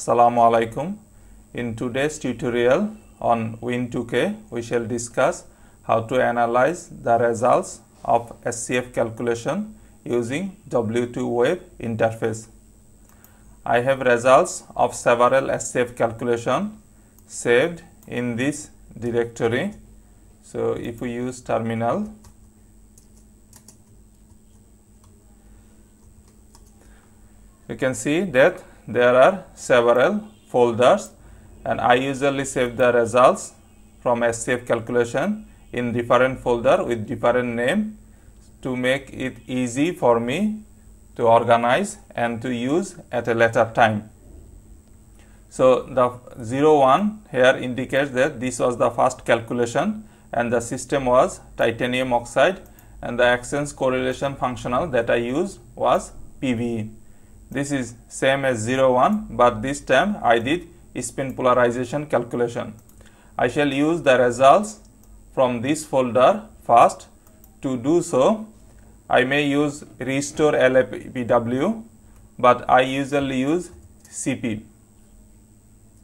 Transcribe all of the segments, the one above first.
Assalamu alaikum. In today's tutorial on WIEN2k, we shall discuss how to analyze the results of SCF calculation using w2web interface. I have results of several SCF calculation saved in this directory. So if we use terminal, you can see that there are several folders and I usually save the results from SCF calculation in different folder with different name to make it easy for me to organize and to use at a later time. So the 01 here indicates that this was the first calculation and the system was titanium oxide and the exchange correlation functional that I used was PBE. This is same as 01 but this time I did spin polarization calculation. I shall use the results from this folder first. To do so, I may use restore LAPW but I usually use CP.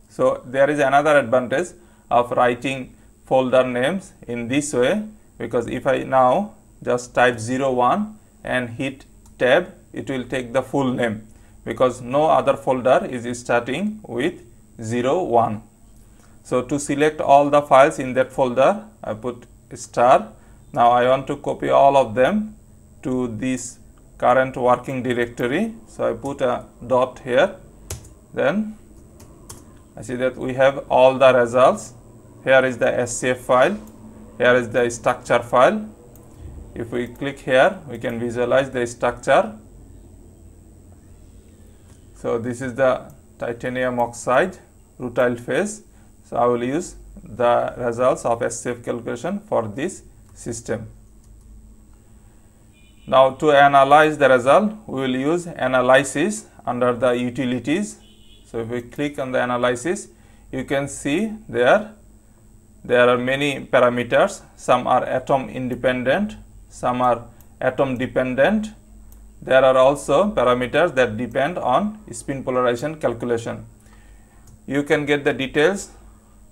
So there is another advantage of writing folder names in this way because if I now just type 01 and hit tab it will take the full name because no other folder is starting with 0 01. So to select all the files in that folder I put star. Now I want to copy all of them to this current working directory. So I put a dot here then I see that we have all the results. Here is the SCF file, here is the structure file. If we click here, we can visualize the structure. So this is the titanium oxide rutile phase. So I will use the results of SCF calculation for this system. Now to analyze the result, we will use analysis under the utilities so if we click on the analysis, you can see there, there are many parameters. Some are atom independent, some are atom dependent. There are also parameters that depend on spin polarization calculation. You can get the details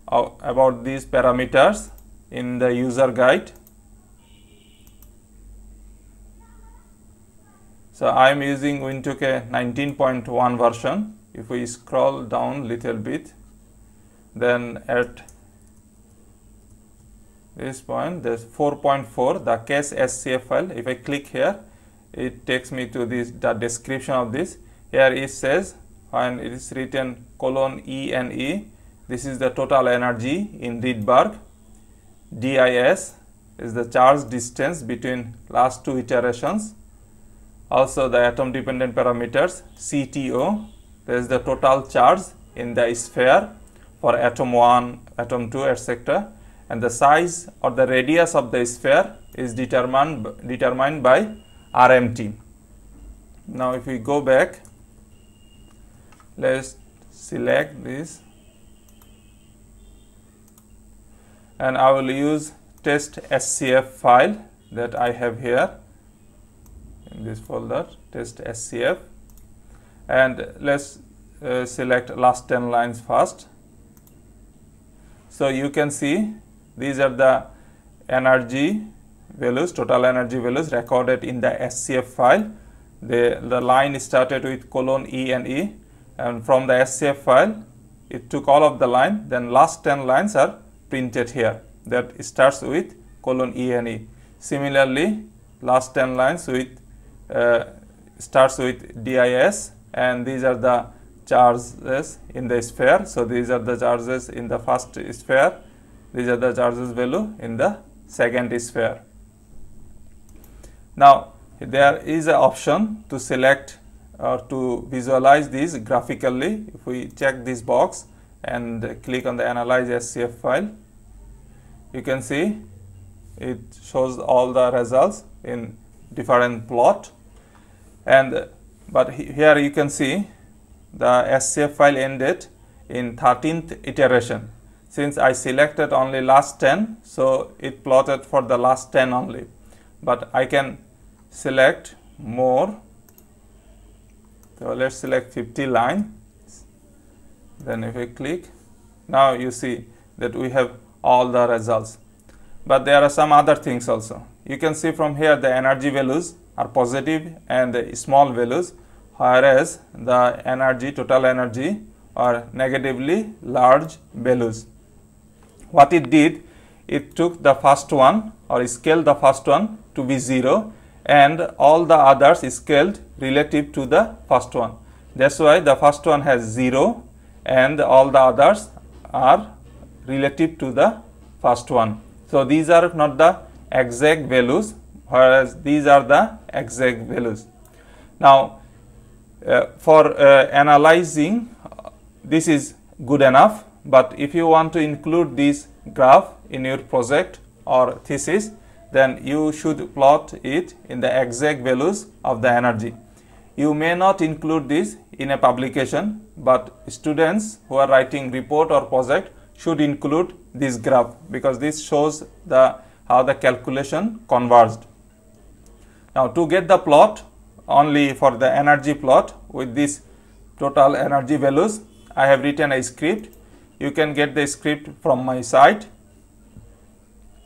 about these parameters in the user guide. So I am using WIEN2k 19.1 version if we scroll down little bit then at this point there's 4.4 the case scf file if i click here it takes me to this the description of this. Here it says when it is written colon e and e. This is the total energy in Rydberg. Dis is the charge distance between last two iterations. Also the atom dependent parameters cto there is the total charge in the sphere for atom 1, atom 2 etc. and the size or the radius of the sphere is determined, determined by RMT. Now if we go back, let us select this and I will use test SCF file that I have here in this folder test SCF and let's uh, select last 10 lines first. So you can see these are the energy values, total energy values recorded in the SCF file. The, the line started with colon E and E and from the SCF file it took all of the line then last 10 lines are printed here that starts with colon E and E. Similarly last 10 lines with uh, starts with DIS and these are the charges in the sphere. So, these are the charges in the first sphere, these are the charges value in the second sphere. Now, there is an option to select or to visualize this graphically. If we check this box and click on the analyze SCF file, you can see it shows all the results in different plot and but here you can see the SCF file ended in 13th iteration. Since I selected only last 10, so it plotted for the last 10 only. But I can select more. So let's select 50 lines then if we click now you see that we have all the results. But there are some other things also. You can see from here the energy values are positive and the small values whereas the energy total energy are negatively large values. What it did it took the first one or scale the first one to be 0 and all the others scaled relative to the first one that's why the first one has 0 and all the others are relative to the first one so these are not the exact values whereas these are the exact values. Now uh, for uh, analyzing this is good enough but if you want to include this graph in your project or thesis then you should plot it in the exact values of the energy. You may not include this in a publication but students who are writing report or project should include this graph because this shows the how the calculation converged. Now to get the plot only for the energy plot with this total energy values I have written a script. You can get the script from my site.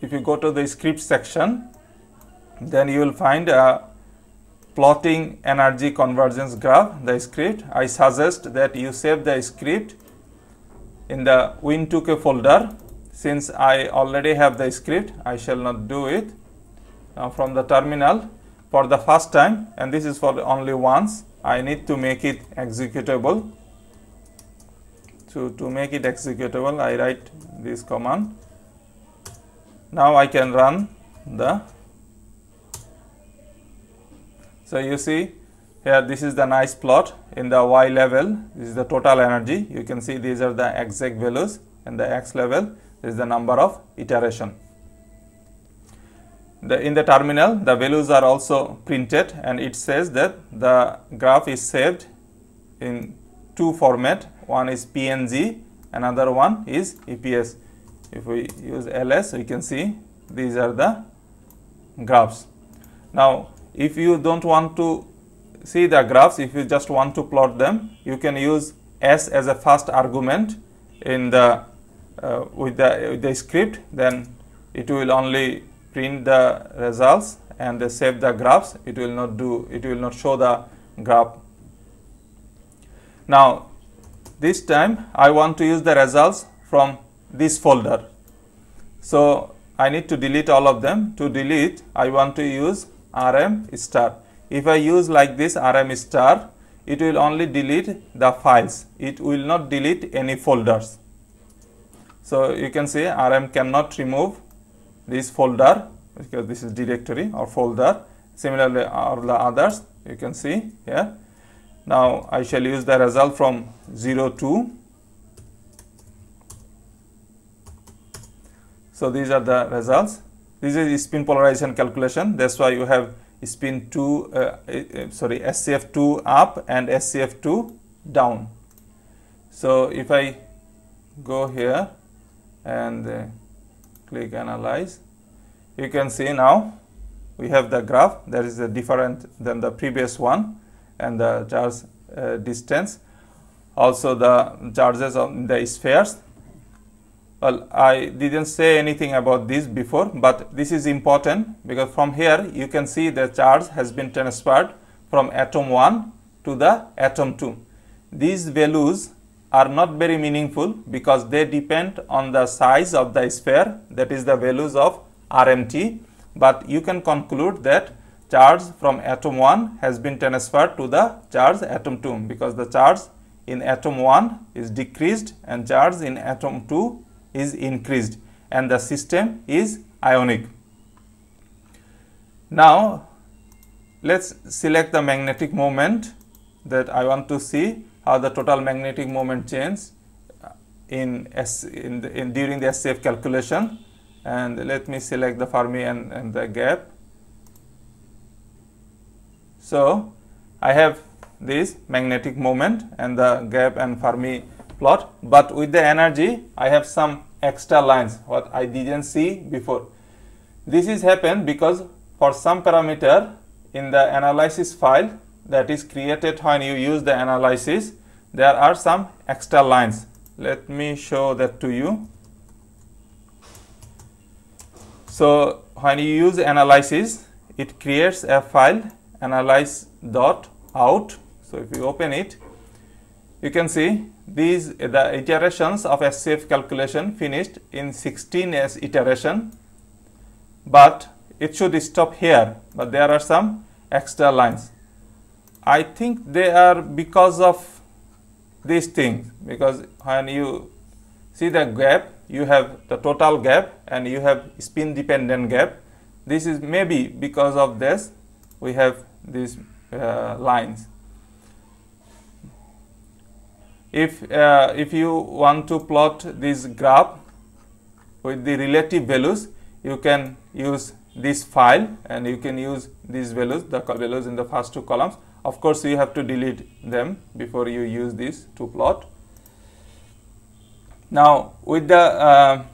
If you go to the script section then you will find a plotting energy convergence graph the script. I suggest that you save the script in the WIEN2k folder. Since I already have the script I shall not do it. Now from the terminal for the first time and this is for only once I need to make it executable. So to make it executable I write this command now I can run the so you see here this is the nice plot in the y level. This is the total energy. You can see these are the exact values. And the x level is the number of iteration. The, in the terminal the values are also printed and it says that the graph is saved in two format. One is png another one is eps if we use ls we can see these are the graphs. Now if you don't want to see the graphs if you just want to plot them you can use s as a first argument in the uh, with the with the script. Then it will only print the results and save the graphs. It will not do it will not show the graph. Now this time I want to use the results from this folder. So I need to delete all of them. To delete I want to use rm star. If I use like this rm star it will only delete the files. It will not delete any folders. So you can see rm cannot remove this folder because this is directory or folder. Similarly all the others you can see here. Now I shall use the result from 0 to so these are the results. This is spin polarization calculation. That's why you have spin 2 uh, uh, sorry SCF2 up and SCF2 down. So if I go here and uh, click analyze you can see now we have the graph that is a different than the previous one and the charge uh, distance. Also the charges on the spheres well I didn't say anything about this before but this is important because from here you can see the charge has been transferred from atom 1 to the atom 2 these values are not very meaningful because they depend on the size of the sphere that is the values of RMT but you can conclude that charge from atom 1 has been transferred to the charge atom 2 because the charge in atom 1 is decreased and charge in atom 2 is increased and the system is ionic. Now let's select the magnetic moment that I want to see how the total magnetic moment change in, S, in, the, in during the SCF calculation and let me select the Fermi and, and the gap. So I have this magnetic moment and the gap and Fermi plot but with the energy I have some extra lines what I didn't see before. This is happened because for some parameter in the analysis file that is created when you use the analysis there are some extra lines. Let me show that to you. So when you use analysis it creates a file analyze dot out. So if you open it you can see these the iterations of SCF calculation finished in 16 s iteration but it should stop here but there are some extra lines. I think they are because of these things because when you see the gap you have the total gap and you have spin dependent gap. This is maybe because of this we have these uh, lines if uh, if you want to plot this graph with the relative values you can use this file and you can use these values the values in the first two columns. Of course you have to delete them before you use this to plot. Now with the uh,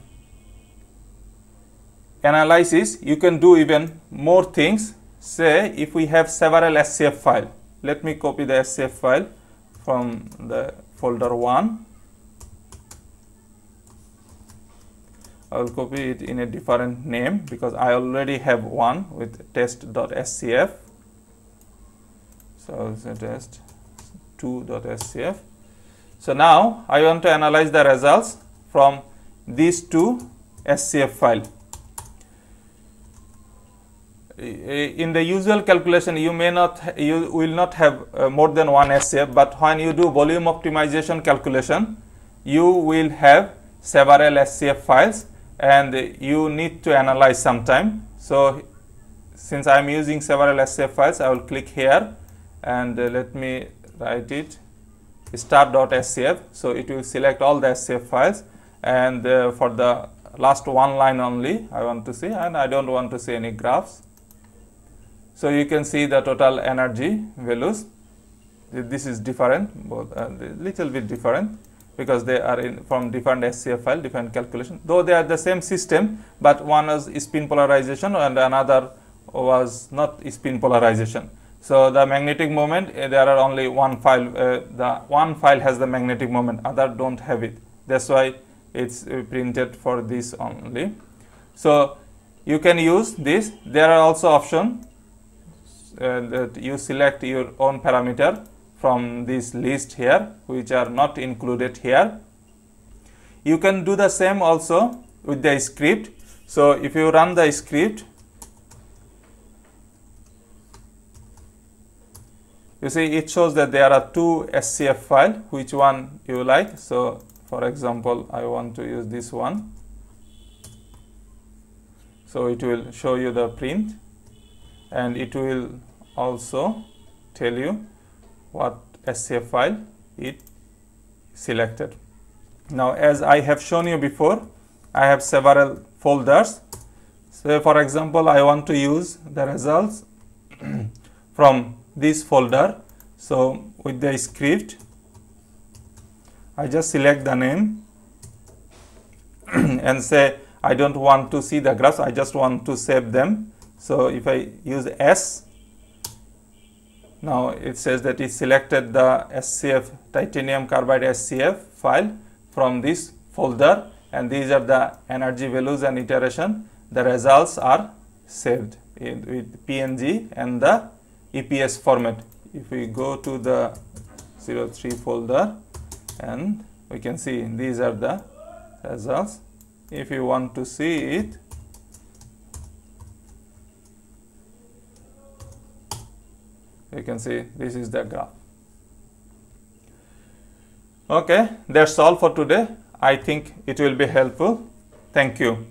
analysis you can do even more things. Say if we have several SCF file let me copy the SCF file from the folder 1 I will copy it in a different name because I already have one with test.scf so it's a test 2.scf so now I want to analyze the results from these two SCF file in the usual calculation you may not you will not have uh, more than one SCF but when you do volume optimization calculation you will have several SCF files and you need to analyze sometime so since I am using several SCF files I will click here and uh, let me write it. start.scf so it will select all the SCF files and uh, for the last one line only I want to see and I don't want to see any graphs so you can see the total energy values. This is different, both uh, little bit different because they are in from different SCF file, different calculation. Though they are the same system, but one is spin polarization and another was not spin polarization. So the magnetic moment uh, there are only one file. Uh, the one file has the magnetic moment, other don't have it. That's why it's uh, printed for this only. So you can use this. There are also option Uh, that you select your own parameter from this list here which are not included here. You can do the same also with the script. So, if you run the script you see it shows that there are two SCF file which one you like. So, for example, I want to use this one. So, it will show you the print and it will also tell you what SCF file it selected. Now as I have shown you before, I have several folders. So for example, I want to use the results from this folder. So with the script, I just select the name and say I don't want to see the graphs, I just want to save them. So if I use S, now it says that it selected the SCF titanium carbide SCF file from this folder and these are the energy values and iteration. The results are saved in, with PNG and the EPS format. If we go to the 03 folder and we can see these are the results. If you want to see it, you can see this is the graph. Okay that's all for today. I think it will be helpful. Thank you